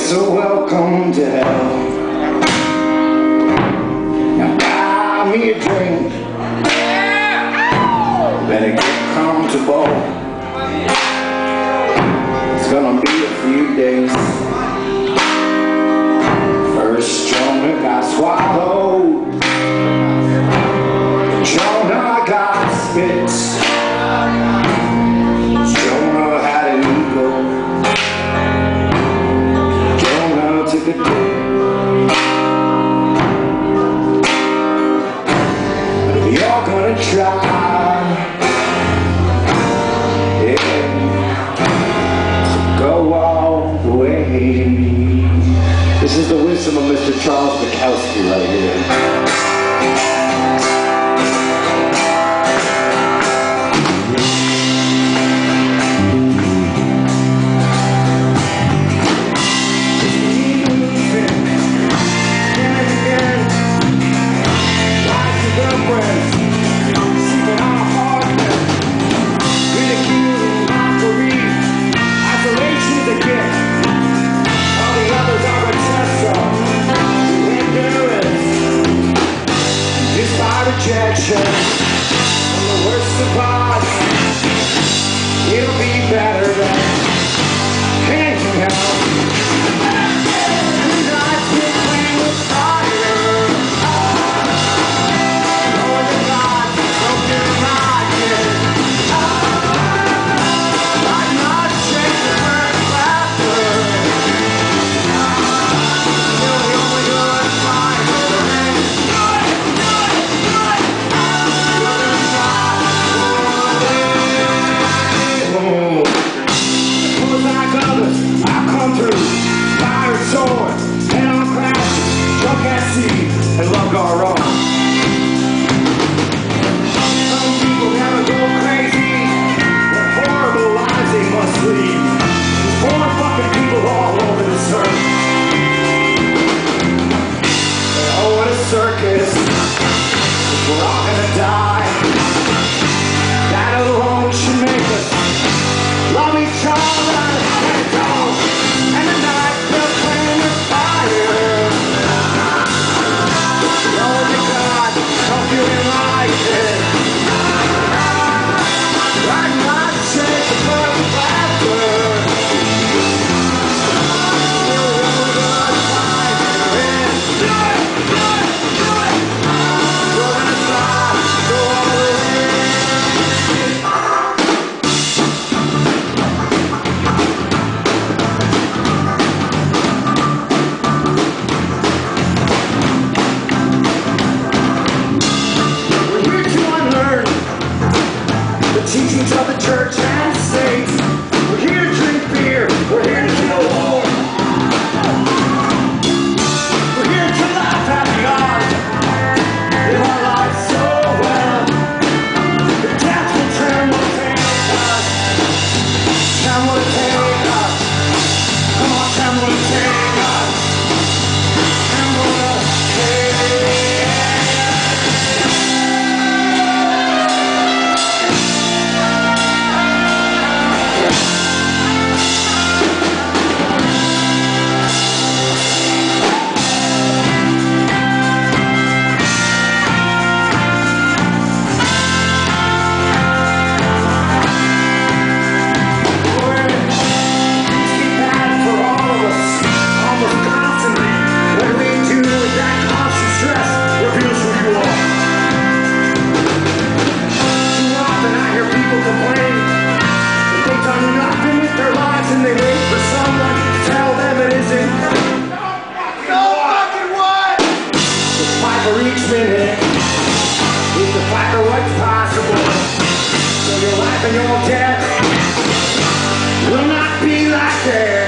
guess so welcome to hell. Now buy me a drink. Better get comfortable. It's gonna be a few days. First drunk I swallowed. Gonna try yeah, to go all the way. This is the wisdom of Mr. Charles Bukowski right here. Saturday. Anyhow. church. and they wait for someone to tell them it isn't. No fucking, what? It's fight for each minute. It's the fight for what's possible. So your life and your death will not be like theirs.